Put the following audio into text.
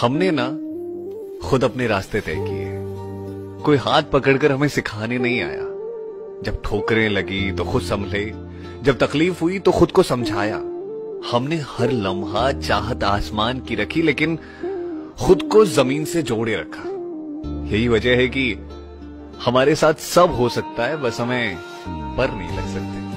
हमने ना खुद अपने रास्ते तय किए। कोई हाथ पकड़कर हमें सिखाने नहीं आया। जब ठोकरें लगी तो खुद संभले, जब तकलीफ़ हुई तो खुद को समझाया। हमने हर लम्हा चाहत आसमान की रखी, लेकिन खुद को ज़मीन से जोड़े रखा। यही वजह है कि हमारे साथ सब हो सकता है, बस हमें पर नहीं लग सकते।